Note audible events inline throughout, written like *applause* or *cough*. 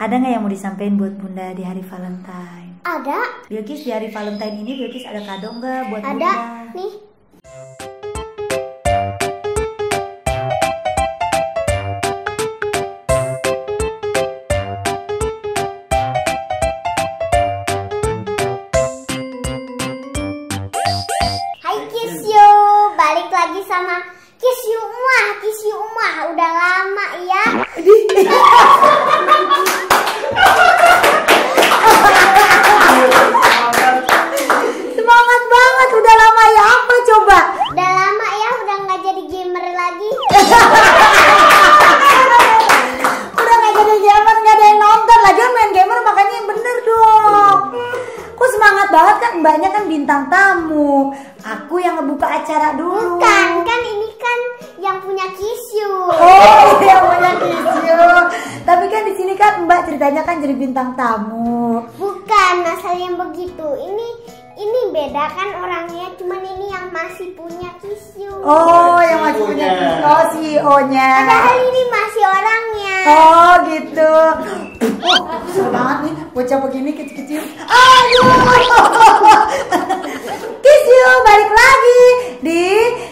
Ada nggak yang mau disampaikan buat Bunda di hari Valentine? Ada, Bilkis di hari Valentine ini Bilkis ada kado nggak buat ada. Bunda? Nih, ceritanya kan jadi bintang tamu. Bukan masalah yang begitu. Ini ini beda kan orangnya, cuman ini yang masih punya Kiss You. Oh yang masih punya kisyu. Oh CEO-nya. Padahal ini masih orangnya. Oh gitu. Oh, seru banget nih bocah begini kecil-kecil. Aduh. *laughs* Kiss you balik lagi di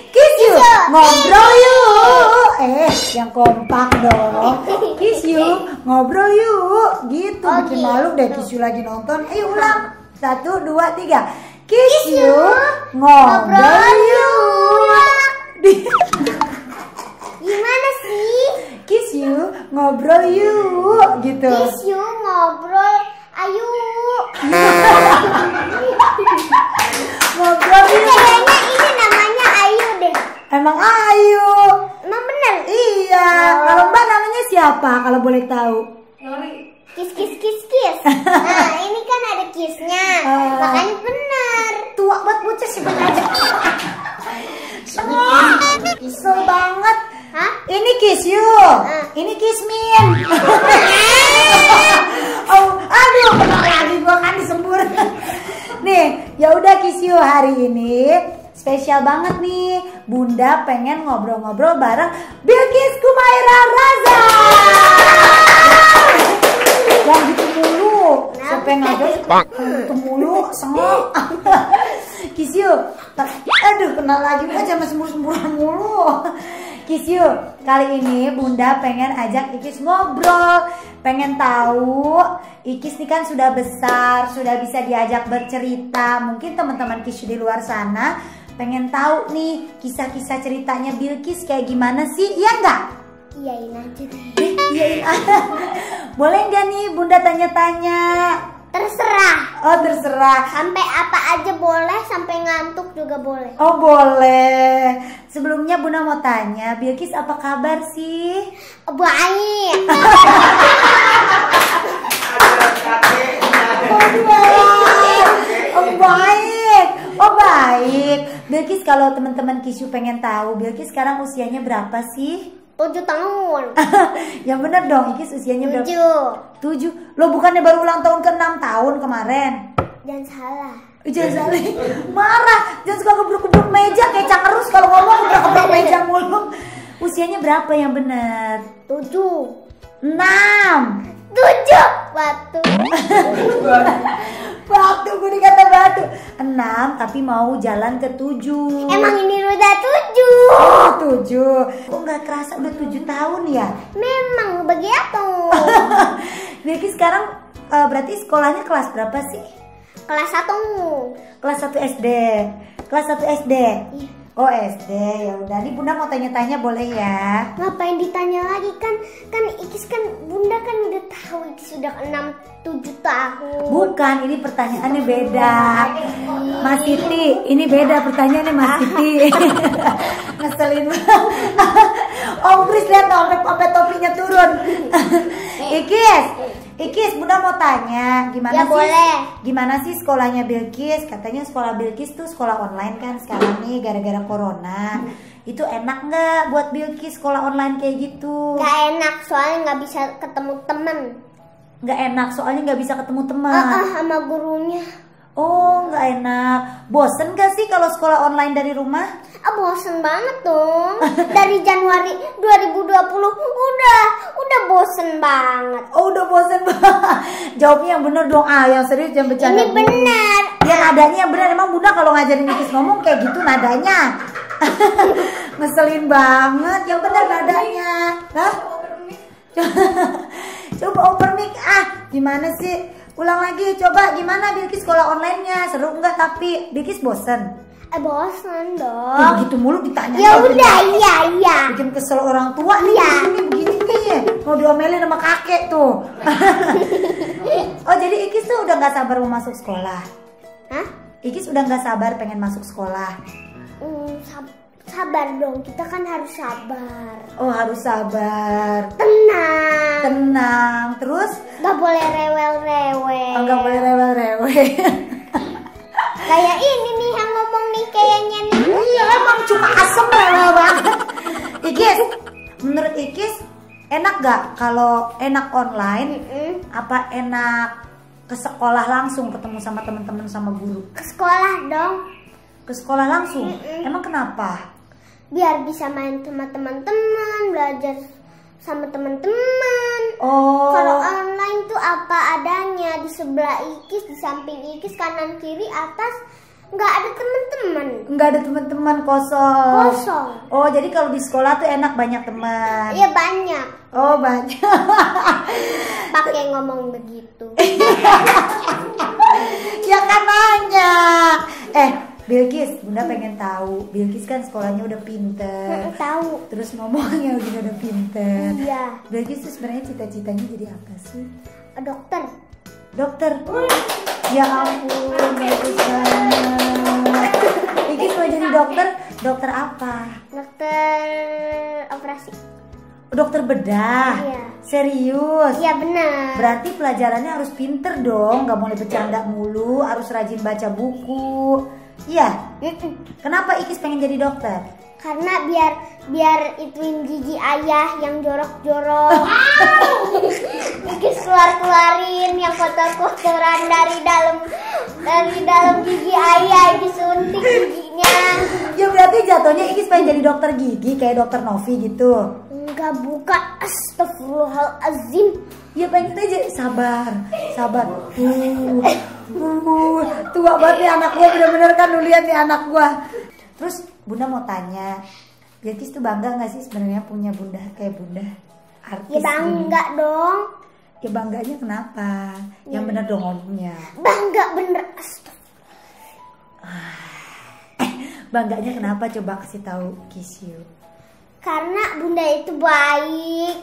Kiss you Kiss you. ngobrol yuk. Eh, yang kompak dong. *laughs* Kiss you ngobrol yuk. Gitu Oh, bikin gitu. malu deh Kiss you lagi nonton. Ayo ulang. Satu, dua, tiga. Kiss, Kiss you ngobrol yuk. Di- *laughs* Gimana sih? Kiss you ngobrol yuk gitu. Kiss You ngobrol. Ayo. *laughs* Ngobrol yuk. Kayaknya ini namanya Ayu deh. Emang ayo. Emang bener? Iya. Kalau Mbak namanya siapa kalau boleh tahu? Kiss kiss kiss kiss. *laughs* Nah, ini kan ada kissnya. Ah. Makanya bener. Tua buat bocah sih aja. *laughs* Kesel banget. Hah? Ini kiss you. Ah. Ini kiss min. *laughs* oh, aduh, kena lagi gua kan disembur. nih, ya udah kiss you hari ini spesial banget nih. Bunda pengen ngobrol-ngobrol bareng Bilkis Kumaira Raza. Jangan gitu mulu. Siapa yang ngajak? Gitu mulu, sengok. *laughs* Kiss you. Aduh, kenal lagi gua jangan sembur-semburan mulu. *laughs* Kiss you. Kali ini Bunda pengen ajak Ikis ngobrol. Pengen tahu Ikis nih kan sudah besar, sudah bisa diajak bercerita. Mungkin teman-teman Kiss you di luar sana pengen tahu nih kisah-kisah ceritanya Bilkis kayak gimana sih? Iya enggak? Iyain aja deh. Eh, iya, iya. Boleh nggak nih Bunda tanya-tanya? Terserah. Oh terserah. Sampai apa aja boleh, sampai ngantuk juga boleh. Oh boleh. Sebelumnya Bunda mau tanya, Bilkis apa kabar sih? *laughs* Baik. Oh baik. Oh baik. Bilkis kalau teman-teman Kisu pengen tahu, Bilkis sekarang usianya berapa sih? Tujuh tahun. *laughs* Yang bener dong, Ikis usianya berapa? Tujuh. Tujuh. Lo bukannya baru ulang tahun ke enam tahun kemarin? Jangan salah. Eh, Jangan saling *laughs* marah, jangan suka gebruk-gebruk meja kayak cangerus kalau ngomong udah gebruk *laughs* meja mulu. Usianya berapa yang benar? Tujuh. Enam. Tujuh. Batu. Waktu gue dikata batu. Enam tapi mau jalan ke tujuh. Emang ini udah tujuh. Oh, tujuh. Kok nggak kerasa udah tujuh tahun ya? Memang begitu. *laughs* Vicky sekarang eh, berarti sekolahnya kelas berapa sih? Kelas satu. Kelas 1 SD. Kelas 1 SD. Iya. Oh SD ya udah. Nih Bunda mau tanya-tanya boleh ya? Ngapain ditanya lagi kan kan Ikis kan Bunda kan udah tahu Ikis sudah enam tujuh tahun. Bukan, ini pertanyaannya beda. Mas Siti, ini beda pertanyaannya Mas Siti. *laughs* Ngeselin banget. Om Kris lihat dong, topinya turun. Ikis, Ikis, Bunda mau tanya, gimana Ya, sih? boleh. Gimana sih sekolahnya Bilkis? Katanya sekolah Bilkis tuh sekolah online kan sekarang nih gara-gara corona. Itu enak nggak buat Bilkis sekolah online kayak gitu? Gak enak soalnya nggak bisa ketemu temen. Nggak enak soalnya nggak bisa ketemu teman. Ah, ah, sama gurunya. Oh, nggak enak. Bosen gak sih kalau sekolah online dari rumah? Ah bosen banget dong. Dari Januari 2020 udah udah bosen banget. Oh, udah bosen banget. *laughs* Jawabnya yang bener dong ah, yang serius jangan bercanda. Ini benar. Ya nadanya yang bener emang bunda kalau ngajarin Ikis ngomong kayak gitu nadanya. *laughs* Ngeselin banget, yang bener nadanya. Hah? *laughs* coba open mic ah, gimana sih? Ulang lagi, coba gimana Bilkis sekolah online-nya? Seru enggak tapi Bilkis bosen? Eh bosan Eh, dong. begitu mulu ditanya. Ya udah, iya iya. Bikin kesel orang tua nih Iya. begini begini nih. Mau diomelin sama kakek tuh. *laughs* oh jadi Ikis tuh udah nggak sabar mau masuk sekolah. Hah? Ikis udah nggak sabar pengen masuk sekolah. Hmm, sab- sabar dong. Kita kan harus sabar. Oh harus sabar. Tenang. Tenang. Terus Gak boleh rewel-rewel. oh, nggak boleh rewel-rewel. Kayak ini nih yang ngomong nih kayaknya nih. Iya emang cuma asem rewel banget. Ikis, menurut Ikis enak gak kalau enak online? Mm-mm. Apa enak ke sekolah langsung ketemu sama teman-teman sama guru? Ke sekolah dong. Ke sekolah langsung? Mm-mm. Emang kenapa? Biar bisa main sama teman-teman, belajar sama teman-teman. Oh, Kalau online tuh apa adanya di sebelah Ikis, di samping Ikis, kanan kiri, atas nggak ada teman-teman. nggak ada teman-teman kosong. Kosong. Oh, jadi kalau di sekolah tuh enak banyak teman. Iya banyak. Oh, banyak. *laughs* Pakai ngomong begitu. *laughs* ya kan banyak. Eh, Bilkis, Bunda pengen tahu. Bilkis kan sekolahnya udah pinter. Tahu. Terus ngomongnya udah udah pinter. Iya. Bilkis tuh sebenarnya cita-citanya jadi apa sih? Dokter. Dokter. Ya ampun, bagus banget. Bilkis mau jadi dokter, dokter apa? Dokter operasi. Dokter bedah. Iya. Serius. Iya benar. Berarti pelajarannya harus pinter dong, nggak boleh bercanda mulu, harus rajin baca buku. Iya. Mm-mm. Kenapa Ikis pengen jadi dokter? Karena biar biar ituin gigi ayah yang jorok-jorok. *laughs* Ikis keluar-keluarin yang kotor-kotoran dari dalam dari dalam gigi ayah disuntik giginya. Ya berarti jatuhnya Ikis pengen jadi dokter gigi kayak dokter Novi gitu. Enggak bukan astagfirullahalazim. Ya pengen aja sabar, sabar. Uh, uh, tua banget nih anak gua bener-bener kan lu lihat nih anak gua. Terus Bunda mau tanya, Bilkis tuh bangga nggak sih sebenarnya punya bunda kayak bunda artis? Ya bangga dong. gini? Ya bangganya kenapa? Yang bener dong ngomongnya. Bangga bener astagfirullah. Bangganya kenapa? Coba kasih tahu Kisyu. Karena bunda itu baik,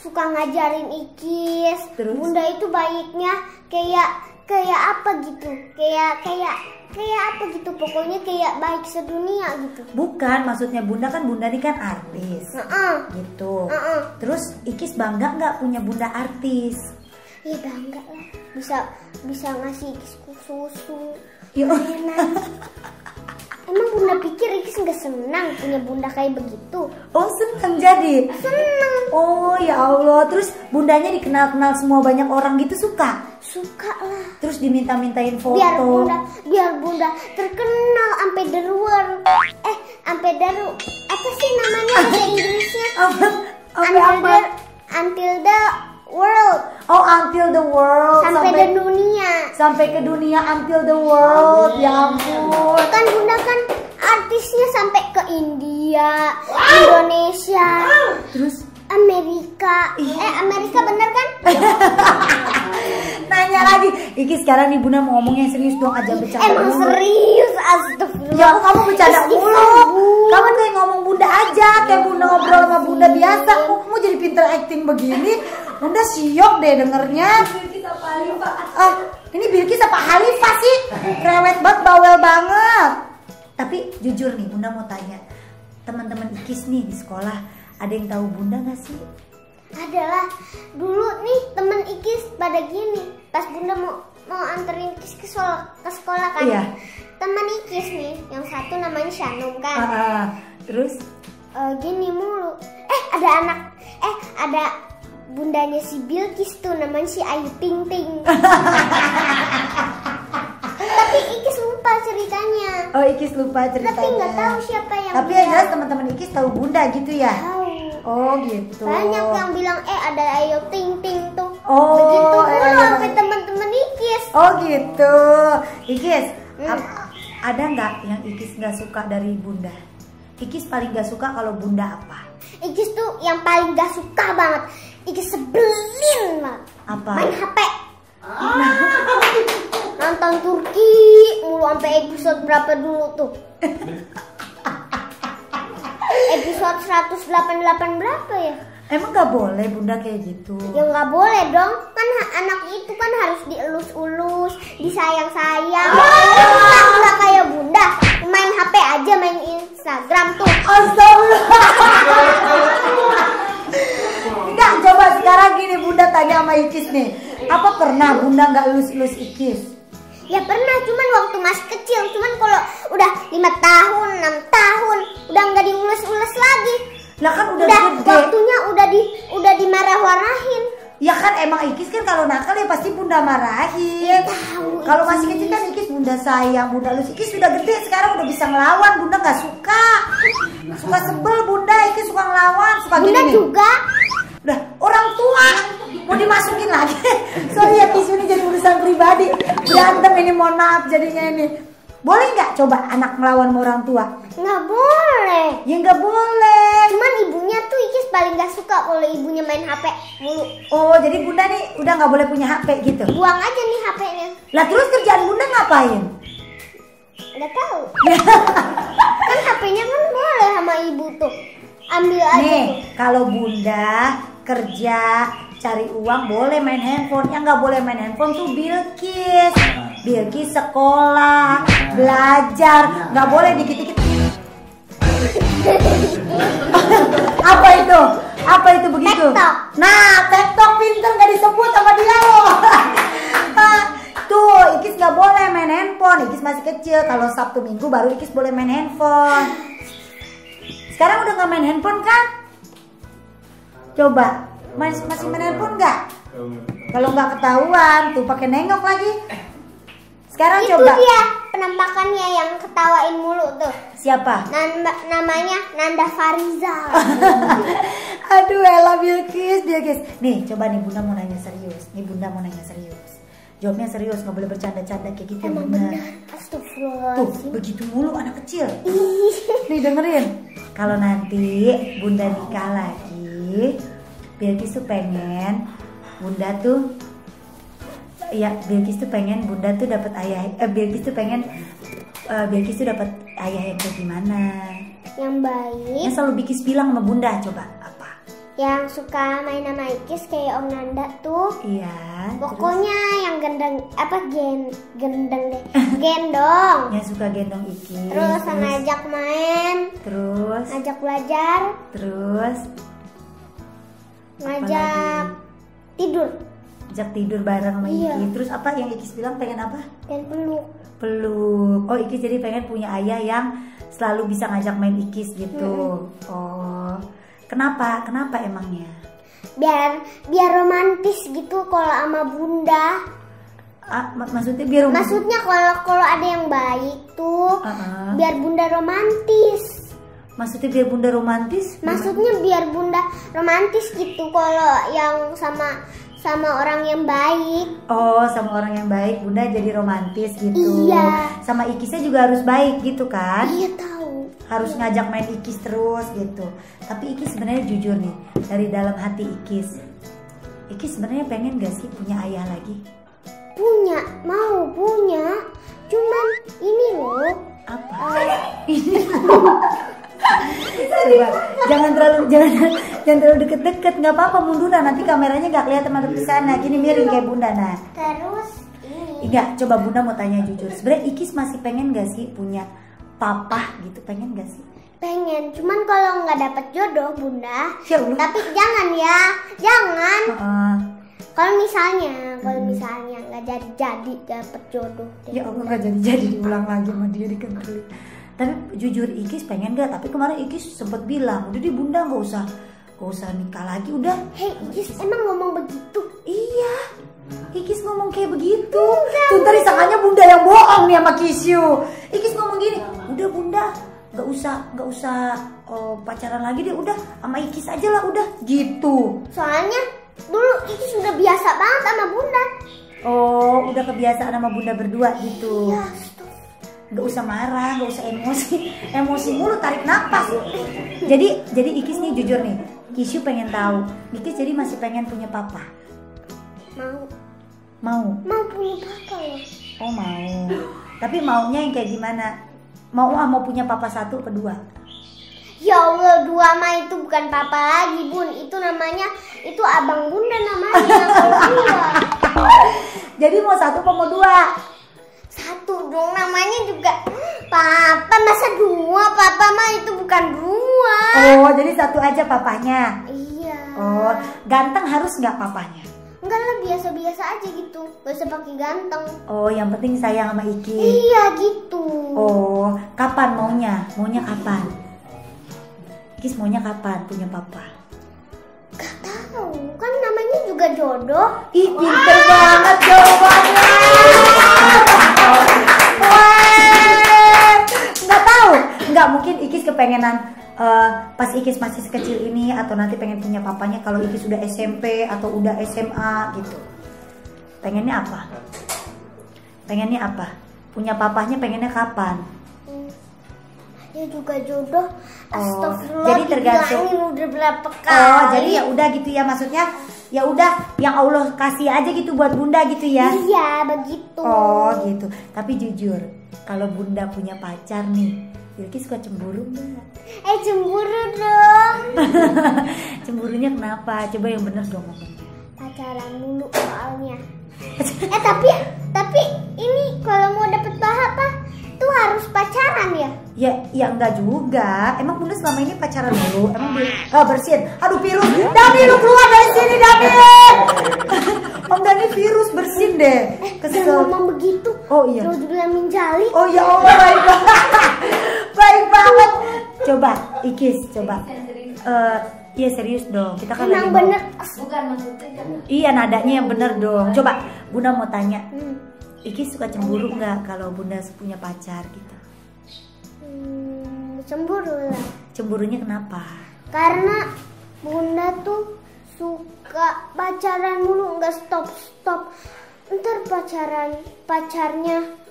suka ngajarin Ikis. Terus? Bunda itu baiknya kayak kayak apa gitu? Kayak kayak kayak apa gitu? Pokoknya kayak baik sedunia gitu. Bukan, maksudnya bunda kan bunda ini kan artis. Heeh. Gitu. Heeh. Terus Ikis bangga nggak punya bunda artis? Ya bangga lah. Bisa bisa ngasih Ikis susu. Ya, *laughs* Emang bunda pikir Ikis nggak senang punya bunda kayak begitu? oh seneng jadi. Senang. Oh ya Allah, terus bundanya dikenal-kenal semua banyak orang gitu suka. Suka lah. Terus diminta-mintain foto. biar bunda biar bunda terkenal sampai the world eh sampai the apa sih namanya bahasa Inggrisnya Apa? Apa until apa? the until the world Oh, until the world. sampai, Sampai, the dunia sampai ke dunia until the world. Ya ampun. kan bunda kan artisnya sampai ke India Indonesia Terus Amerika eh Amerika bener kan *laughs* nanya lagi. Iki sekarang nih Bunda mau ngomong yang serius dong aja bercanda. emang mulu. serius astagfirullah Ya kamu bercanda mulu? Kamu kayak ngomong bunda aja, kayak bunda ngobrol sama bunda biasa. Kok kamu jadi pinter acting begini? Bunda siok deh dengernya. Ah, ini Bilkis apa Halifah sih? Rewet banget, bawel banget. Tapi jujur nih, bunda mau tanya. Teman-teman Ikis nih di sekolah, ada yang tahu bunda gak sih? adalah dulu nih temen Ikis pada gini pas bunda mau mau anterin Ikis ke sekolah, ke sekolah kan Iya. teman Ikis nih yang satu namanya Shanum kan ah. terus? Eh, gini mulu eh ada anak eh ada bundanya si Bilkis tuh namanya si Ayu Ting Ting *laughs* tapi Ikis lupa ceritanya Oh Ikis lupa ceritanya. tapi nggak tahu siapa yang Tapi yang jelas teman-teman Ikis tahu bunda gitu ya? tahu Oh gitu. banyak yang bilang eh ada Ayu Ting Ting tuh Oh, begitu eh, mulu iya, sampai Oh gitu. Ikis, Hmm. ada nggak yang Ikis nggak suka dari Bunda? Ikis paling nggak suka kalau Bunda apa? Ikis tuh yang paling gak suka banget. Ikis sebelin banget. Apa? Main HP. *laughs* Nonton Turki mulu sampai episode berapa dulu tuh? *laughs* episode 188 berapa ya? Emang nggak boleh Bunda kayak gitu? Ya nggak boleh dong, kan anak itu kan harus dielus-ulus, disayang-sayang. Nggak nggak kayak bunda, main HP aja, main Instagram tuh. Astagfirullah. *laughs* Sekarang gini Bunda tanya sama Ikis nih. Apa pernah Bunda nggak lulus-lulus Ikis? Ya pernah, cuman waktu masih kecil. Cuman kalau udah lima tahun, enam tahun, udah nggak diulus-ulus lagi. Lah kan udah, Udah gede. waktunya udah di udah dimarah-marahin. Ya kan emang Ikis kan kalau nakal ya pasti Bunda marahin. Ya tahu, Kalau masih kecil kan Ikis Bunda sayang, Bunda lulus. Ikis sudah gede sekarang udah bisa ngelawan, Bunda nggak suka. Suka sebel Bunda, Ikis suka ngelawan, suka Bunda gini nih. juga. Orang tua mau dimasukin lagi. *laughs* Sorry ya Kis ini jadi urusan pribadi. Berantem ini mohon maaf jadinya ini. Boleh nggak coba anak melawan orang tua? Nggak boleh. Ya nggak boleh. Cuman ibunya tuh Ikis paling gak suka kalau ibunya main HP mulu. Oh jadi bunda nih udah nggak boleh punya HP gitu. Buang aja nih HP-nya. Lah terus kerjaan bunda ngapain? Nggak tahu. *laughs* kan HP-nya kan boleh sama ibu tuh. Ambil aja tuh. Nih kalau bunda kerja cari uang boleh main handphone. Yang nggak boleh main handphone tuh Bilkis. Bilkis sekolah, belajar, nggak boleh dikit-dikit. *laughs* Apa itu? Apa itu begitu? TikTok. Nah, TikTok pinter nggak disebut sama dia loh. *laughs* Ah, Tuh, Ikis nggak boleh main handphone. Ikis masih kecil. Kalau Sabtu Minggu baru Ikis boleh main handphone. Sekarang udah nggak main handphone kan? Coba, masih masih handphone nggak? Kalau nggak ketahuan, tuh pakai nengok lagi. Sekarang Itu coba. dia penampakannya yang ketawain mulu tuh. Siapa? Nanda, namanya Nanda Fariza. *laughs* Aduh, Ella Bilkis, Bilkis. Nih, coba nih Bunda mau nanya serius. Nih Bunda mau nanya serius. Jawabnya serius, nggak boleh bercanda-canda kayak gitu. Emang benar. Tuh, Astagfirullahaladzim. begitu mulu anak kecil. Ih. Nih dengerin. Kalau nanti Bunda nikah lagi, Bilkis tuh pengen Bunda tuh ya Bilkis tuh pengen Bunda tuh dapat ayah eh, Bilkis tuh pengen eh, Bilkis tuh dapat ayah yang kayak gimana? Yang baik, Yang selalu Bilkis bilang sama Bunda coba apa? yang suka main sama Ikis kayak Om Nanda tuh. Iya. Pokoknya yang gendeng apa gen gendeng deh. terus Gendong. yang suka gendong Iki. Terus ngajak main, terus ngajak belajar, terus ngajak tidur ajak tidur bareng sama Iya. Iki. Terus apa yang Iki bilang pengen apa? dan peluk. peluk. Oh, Ikis jadi pengen punya ayah yang selalu bisa ngajak main Ikis gitu. Oh, kenapa? Kenapa emangnya? Biar biar romantis gitu kalau sama bunda. Ah, mak- maksudnya biar Maksudnya kalau kalau ada yang baik tuh Ah, ah. biar bunda romantis. Maksudnya biar bunda romantis? Maksudnya biar bunda romantis gitu kalau yang sama sama orang yang baik. Oh, sama orang yang baik, bunda jadi romantis gitu. Iya. Sama Ikisnya juga harus baik gitu kan? Iya tahu. Harus ngajak main Ikis terus gitu. Tapi Ikis sebenarnya jujur nih, dari dalam hati Ikis. Ikis sebenarnya pengen gak sih punya ayah lagi? Punya, mau punya. Cuman ini loh. Apa? eh, *laughs* Ini. Coba jangan terlalu jangan jangan terlalu deket-deket nggak apa-apa munduran nanti kameranya nggak kelihatan madep ke sana gini miring kayak bunda nah terus ini. Enggak, coba bunda mau tanya jujur sebenarnya Ikis masih pengen gak sih punya papa gitu pengen gak sih Pengen, cuman kalau nggak dapet jodoh bunda. ya Tapi jangan ya, jangan. Heeh. Kalau misalnya, kalau misalnya nggak jadi jadi dapet jodoh. ya Allah nggak jadi jadi diulang lagi sama dia dikentelin tapi jujur Ikis pengen gak tapi kemarin Ikis sempet bilang udah di bunda nggak usah nggak usah nikah lagi udah Hei, Ikis emang ngomong begitu? Iya, Ikis ngomong kayak begitu. Tuh tadi sangkanya bunda yang bohong nih sama Kisyu. Ikis ngomong gini, udah bunda, nggak usah nggak usah oh, pacaran lagi deh, udah sama Ikis aja lah, udah gitu. Soalnya dulu Ikis sudah biasa banget sama bunda. Oh, udah kebiasaan sama bunda berdua gitu. Ya, stop. Gak usah marah, gak usah emosi, emosi mulu tarik napas. Jadi jadi Ikis nih jujur nih, Kisyu pengen tahu, Ikis jadi masih pengen punya papa, Mau mau? mau punya papa loh. Oh mau. Tapi maunya yang kayak gimana? Mau ah mau punya papa satu kedua? Ya Allah, dua mah itu bukan papa lagi, Bun. Itu namanya itu abang bunda namanya. *laughs* Jadi mau satu apa mau dua? Satu dong namanya juga papa. Masa dua? Papa mah itu bukan dua. Oh jadi satu aja papanya. Iya. Oh ganteng harus nggak papanya? Enggak lah biasa-biasa aja gitu. Gak usah pakai ganteng. Oh yang penting sayang sama Iki. Iya gitu. Oh kapan maunya? Maunya kapan? Ikis maunya kapan punya papa? Gak tahu. Kan namanya juga jodoh. Ih pinter banget jawabannya. Nggak mungkin Ikis kepengenan eh, pas Ikis masih sekecil ini atau nanti pengen punya papanya kalau Ikis sudah SMP atau udah SMA gitu. Pengennya apa? Pengennya apa? Punya papahnya pengennya kapan? Ya juga jodoh. Oh, Astagfirullah. jadi tergantung- udah berapa kali. Oh, jadi ya udah gitu ya maksudnya ya udah yang Allah kasih aja gitu buat Bunda gitu ya. Iya begitu. Oh gitu. Tapi jujur, kalau bunda punya pacar nih, Wilki suka cemburu nggak? Eh cemburu dong. *laughs* Cemburunya kenapa? Coba yang bener dong ngomongnya. Pacaran mulu soalnya. eh tapi tapi ini kalau mau dapet pahala tuh harus pacaran ya. Ya, ya enggak juga. Emang bunda selama ini pacaran dulu? Emang dia ah, bersihin? Aduh virus, Dani lu keluar dari sini Dani. *laughs* Om Dani virus bersin deh. Dan Kesel. ngomong begitu. Oh iya. Lo juga minjali. Oh ya Allah baik *laughs* banget. Coba Ikis, coba. Eh, iya serius dong. Kita kan Emang mau- bener. Bukan maksudnya kan Iya nadanya yang bener dong. Coba Bunda mau tanya, Hmm. Iki suka cemburu nggak kalau Bunda punya pacar gitu? Hmm, cemburu lah. Cemburunya kenapa? Karena bunda tuh suka pacaran mulu nggak stop stop. Ntar pacaran pacarnya.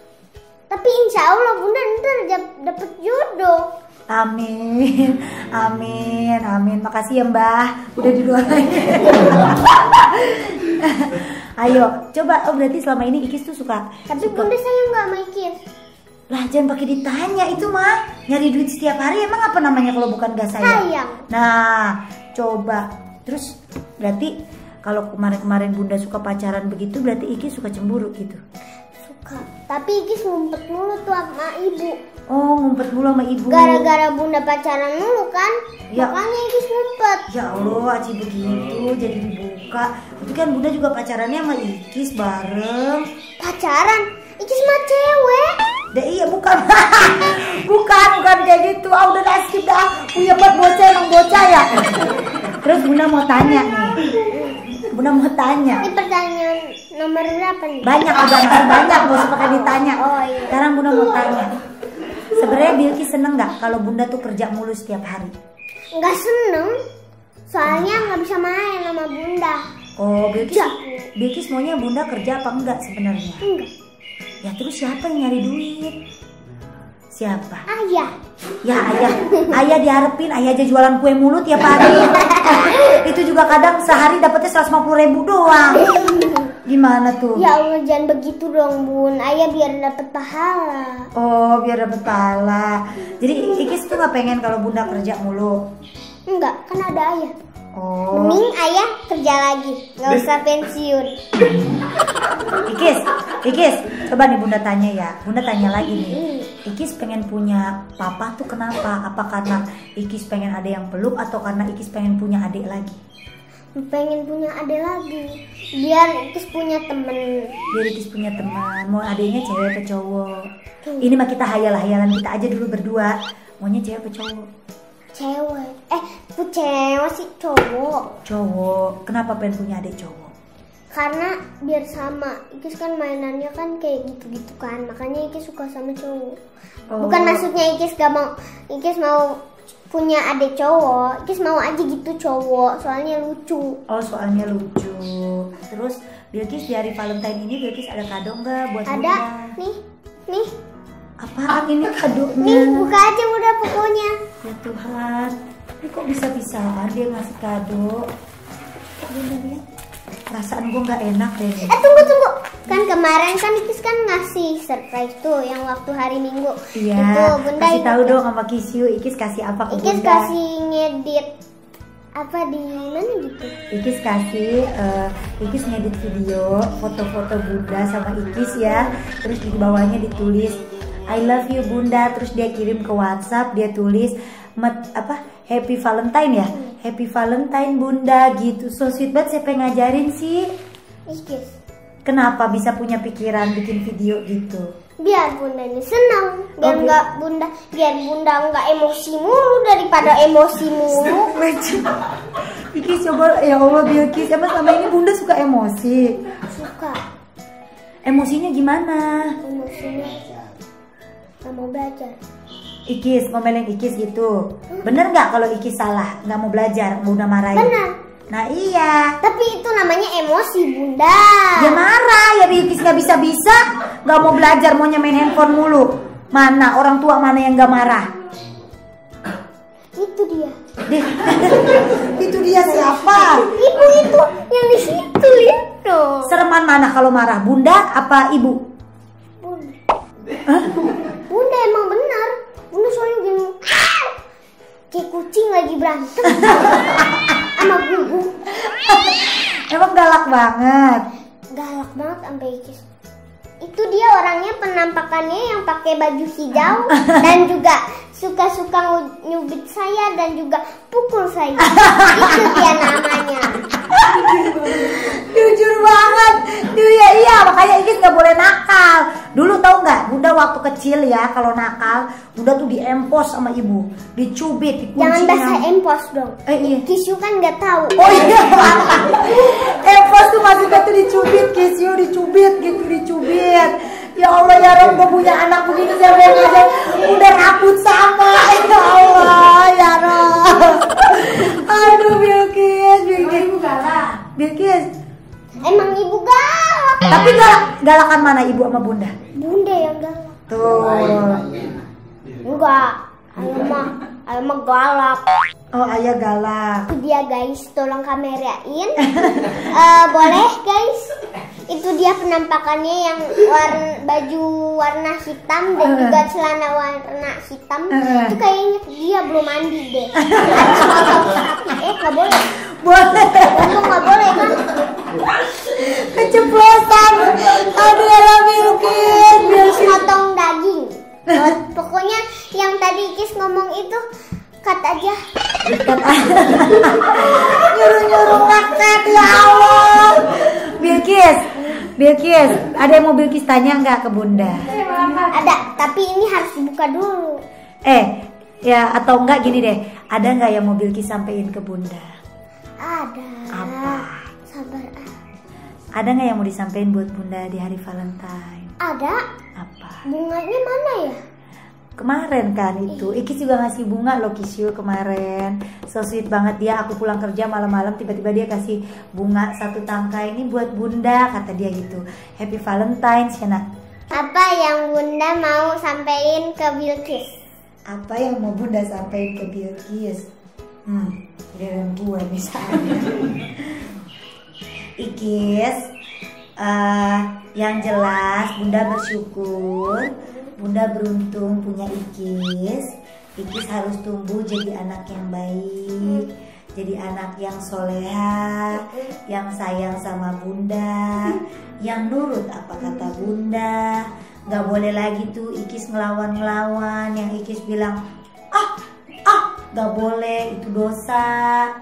Tapi insya Allah bunda ntar dap- dapet jodoh. Amin, amin, amin. Makasih ya Mbah, udah didoain. *laughs* Ayo, coba. Oh berarti selama ini Ikis tuh suka. Tapi suka. bunda sayang nggak sama Ikis. Lah jangan pakai ditanya itu mah. Nyari duit setiap hari emang apa namanya kalau bukan gak sayang? Sayang. Nah, coba. Terus berarti kalau kemarin-kemarin Bunda suka pacaran begitu berarti Iki suka cemburu gitu. Tapi Ikis ngumpet mulu tuh sama ibu. Oh, ngumpet mulu sama ibu. Gara-gara bunda pacaran mulu kan. Ya. Makanya Ikis ngumpet. Ya Allah, Aci begitu jadi dibuka. Tapi kan Bunda juga pacarannya sama Ikis bareng. Pacaran. Ikis mah cewek. Iya bukan. *laughs* bukan, bukan kayak gitu. Ah udah dah skip dah. Punya buat bocah emang bocah ya. *laughs* Terus Bunda mau tanya nih. Bunda mau tanya. Ini pertanyaan nomor berapa nih? Banyak udah masih banyak gak usah pakai ditanya. Oh, iya. Sekarang Bunda mau tanya. Sebenarnya Bilki seneng nggak kalau Bunda tuh kerja mulu setiap hari? Nggak seneng. Soalnya nggak bisa main sama bunda. Oh, Bilkis, Ya. Bilkis maunya Bunda kerja apa enggak sebenarnya? Enggak. Ya terus siapa yang nyari duit? Siapa? Ayah. Ya ayah, ayah diharapin ayah aja jualan kue mulu tiap hari. *laughs* Itu juga kadang sehari dapetnya 150 ribu doang. Gimana tuh? Ya Allah jangan begitu dong bun. Ayah biar dapet pahala. Oh biar dapet pahala. Jadi Ikis tuh nggak pengen kalau bunda kerja mulu. Enggak, kan ada ayah. Oh, Mending ayah kerja lagi, nggak usah pensiun. Ikis, Ikis, coba nih bunda tanya ya. Bunda tanya lagi nih. Ikis pengen punya papa tuh kenapa? Apa karena Ikis pengen ada yang peluk atau karena Ikis pengen punya adik lagi? Pengen punya adik lagi, biar Ikis punya temen. biar Ikis punya teman mau adiknya cewek atau cowok ini mah kita hayal-hayalan kita aja dulu berdua maunya cewek atau cowok Cewek. Eh, tuh cewek sih cowok. cowok kenapa pengen punya adik cowok Karena biar sama. Ikis kan mainannya kan kayak gitu-gitu kan. Makanya Ikis suka sama cowok. Oh. Bukan maksudnya Ikis gak mau Ikis mau punya adik cowok Ikis mau aja gitu cowok soalnya lucu oh soalnya lucu terus Bilkis di hari Valentine ini Bilkis ada kado nggak buat Ada Bunda? nih, nih, Apaan ini kadonya? nih buka aja udah pokoknya. Ya Tuhan, ini kok bisa-bisaan dia ngasih kado? Bunda lihat, perasaan gue nggak enak deh. nih. Eh tunggu tunggu, kan kemarin kan Ikis kan ngasih surprise tuh yang waktu hari Minggu. Iya, Itu Bunda kasih tahu dong sama Kisyu, Ikis kasih apa ke Ikis Bunda? kasih ngedit apa di mana gitu? Ikis kasih, eh, Ikis ngedit video foto-foto Bunda sama Ikis ya. Terus di bawahnya ditulis I love you Bunda. Terus dia kirim ke WhatsApp, dia tulis met, apa Happy Valentine ya, Happy Valentine Bunda gitu. So sweet banget siapa yang ngajarin sih? Ikis. Kenapa bisa punya pikiran bikin video gitu? Biar Bunda ini senang, biar Oh, nggak Bunda, biar Bunda nggak emosi mulu daripada emosi mulu. *laughs* Ikis coba ya Allah Bilkis, emang selama ini Bunda suka emosi. Suka Emosinya gimana? emosinya, nggak mau belajar. Ikis ngomelin Ikis gitu. Bener nggak kalau Ikis salah, nggak mau belajar, Bunda marahin? Benar. Nah iya. Tapi itu namanya emosi Bunda. Ya marah ya Ikis nggak bisa bisa, nggak mau belajar, maunya main handphone mulu. Mana orang tua mana yang nggak marah? Itu dia. Deh, *laughs* itu dia siapa? Ibu itu yang di situ lihat dong. Sereman mana kalau marah? Bunda apa ibu? Bunda. Bunda emang benar. Bunda soalnya gini. Kayak kucing lagi berantem sama bubu. Emang galak banget. Galak banget sampai ikis. Itu dia orangnya penampakannya yang pakai baju hijau *laughs* dan juga suka-suka nyubit saya dan juga pukul saya. *laughs* Itu dia namanya. Jujur banget. Duh ya iya, makanya Ikis nggak boleh nakal. Dulu tahu nggak, Bunda waktu kecil ya kalau nakal, Bunda tuh diempos sama ibu, dicubit, dikunci. Jangan bahasa empos dong. Eh iya. Kisyu kan nggak tahu. Oh iya. empos tuh maksudnya tuh dicubit, Kisyu dicubit gitu, dicubit. Ya Allah ya Rob, gue punya anak begini siapa yang ngajar? Udah rambut sama. Ya Allah ya Rob. Aduh Bilkis, Bilkis. Bilkis, Emang ibu galak. Tapi galak, galakan mana ibu sama bunda? Bunda yang galak. Tuh. Enggak. Ayo mah, ayo mah galak. Oh ayah galak. Itu dia guys, tolong kamerain. *laughs* Eh, boleh guys? Itu dia penampakannya yang warna baju warna hitam dan Eh. juga celana warna hitam. Eh. Itu kayaknya dia belum mandi deh. *laughs* Eh, nggak boleh. Boleh. Ngomong nggak boleh kan? Keceplosan. Aduh ya Bilkis. Habis potong daging. Pokoknya yang tadi Kis ngomong itu cut aja. *laughs* Nyuruh-nyuruh ngangkat ya Allah. Bilkis. Bilkis, ada yang mau Bilkis tanya nggak ke bunda? Ada, tapi ini harus dibuka dulu. Eh, ya atau enggak gini deh. Ada nggak yang mau Bilkis sampein ke bunda? Ada. Apa? Sabar ah. Ada nggak yang mau disampaikan buat bunda di hari Valentine? Ada. Apa? Bunganya mana ya? Kemarin kan itu, Ikis juga ngasih bunga loh Kisyu kemarin. So sweet banget. Dia, aku pulang kerja malam-malam tiba-tiba dia kasih bunga satu tangkai Ini buat bunda, kata dia gitu. Happy Valentine, Shena Apa yang Bunda mau sampaikan ke Bilkis? Apa yang mau bunda sampaikan ke Bilkis? Hmm, giliran gue misalnya *laughs* Ikis, eh, yang jelas bunda bersyukur Bunda beruntung punya Ikis. Ikis harus tumbuh jadi anak yang baik, jadi anak yang soleha, yang sayang sama bunda, yang nurut apa kata bunda. Gak boleh lagi tuh Ikis ngelawan-ngelawan, yang Ikis bilang ah ah gak boleh itu dosa.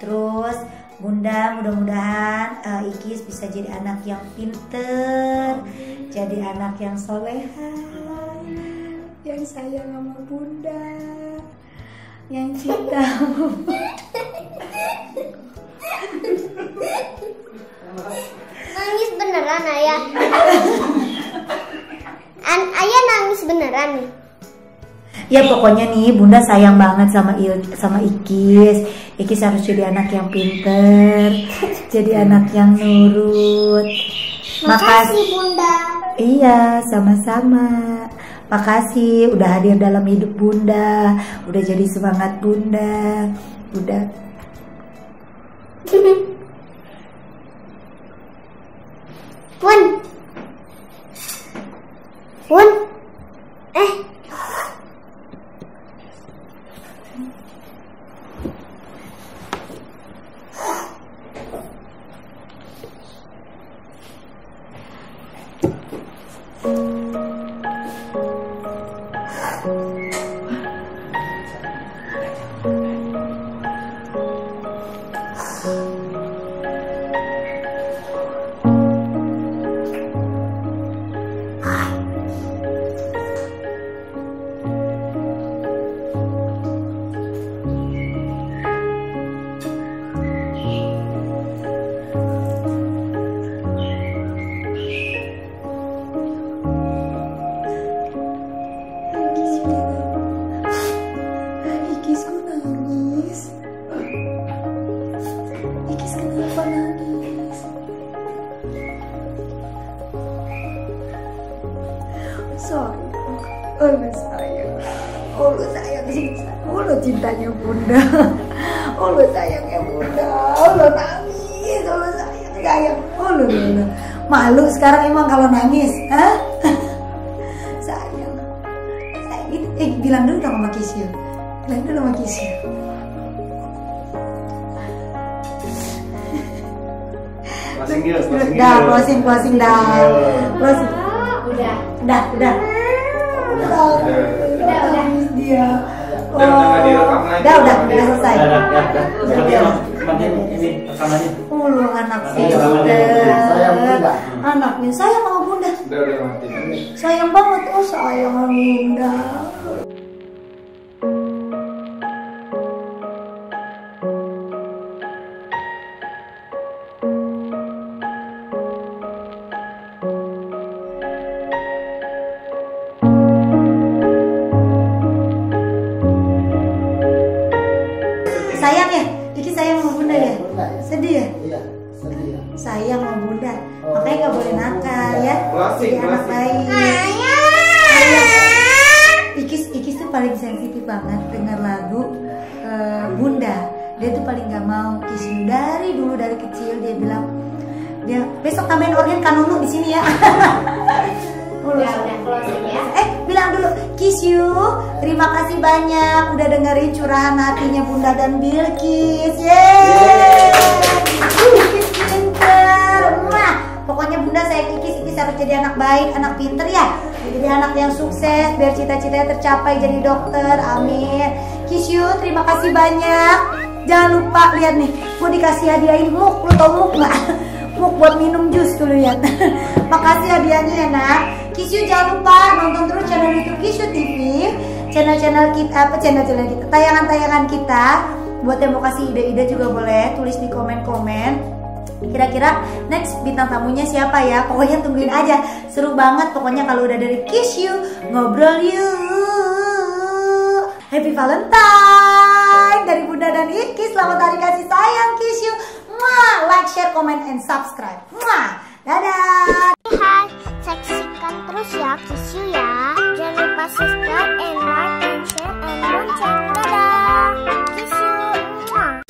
Terus Bunda mudah-mudahan eh, Ikis bisa jadi anak yang pinter, jadi anak yang soleha, yang sayang sama Bunda, yang cinta. *laughs* Nangis beneran ayah. An ayah nangis beneran nih. Ya pokoknya nih Bunda sayang banget sama Il sama Ikis. Ikis harus jadi anak yang pinter, jadi anak yang nurut. Makasih Bunda. Iya, sama-sama. Makasih udah hadir dalam hidup Bunda, udah jadi semangat Bunda. Udah Bun. Bun. Eh. Cinta, oh cintanya bunda, oh lu sayangnya bunda, oh nangis, oh lu sayang sayang, oh lu, lu, lu. malu sekarang emang kalau nangis, hah? *laughs* sayang, sayang, eh bilang dulu dong sama Kisyu, bilang dulu sama Kisyu. Closing yuk, closing Dah, closing, closing dah. Closing. Udah. Udah, udah. Udah, Udah, udah. Nangis dia. Udah, udah nggak direkam lagi. Udah, udah, udah selesai. Seperti seperti ini rekamannya. Lu anak pinter. Anaknya sayang sama bunda. Udah, udah. Sayang banget, oh sayang sama bunda. Closing, anak closing. baik Ikis Ikis tuh paling sensitif banget dengar lagu eh, bunda dia tuh paling nggak mau Kisyu dari dulu dari kecil dia bilang dia besok tambahin organ kanunu di sini ya *laughs* Udah, udah closing ya. Eh, bilang dulu, Kiss you. Terima kasih banyak udah dengerin curahan hatinya Bunda dan Bilkis. Yeay. Bilkis saya Kikis, Kikis harus jadi anak baik, anak pinter ya. Jadi anak yang sukses, biar cita-citanya tercapai jadi dokter. Amin. Kiss you, terima kasih banyak. Jangan lupa lihat nih, mau dikasih hadiahin muk, lu tau muk nggak? *laughs* Muk buat minum jus tuh lihat. *laughs* Makasih hadiahnya ya nak. Kisyu jangan lupa nonton terus channel YouTube Kisyu TV, channel-channel kita apa channel-channel kita, tayangan-tayangan kita. Buat yang mau kasih ide-ide juga boleh tulis di komen-komen kira-kira next bintang tamunya siapa ya? Pokoknya tungguin aja. Seru banget pokoknya kalau udah dari kiss you ngobrol you happy valentine dari bunda dan iki. Selamat hari kasih sayang kiss you. Mwah! like share comment and subscribe. Mwah! dadah. Hai saksikan terus ya kiss you ya. Jangan lupa subscribe and like and share and lonceng dadah. Kiss you. Mwah!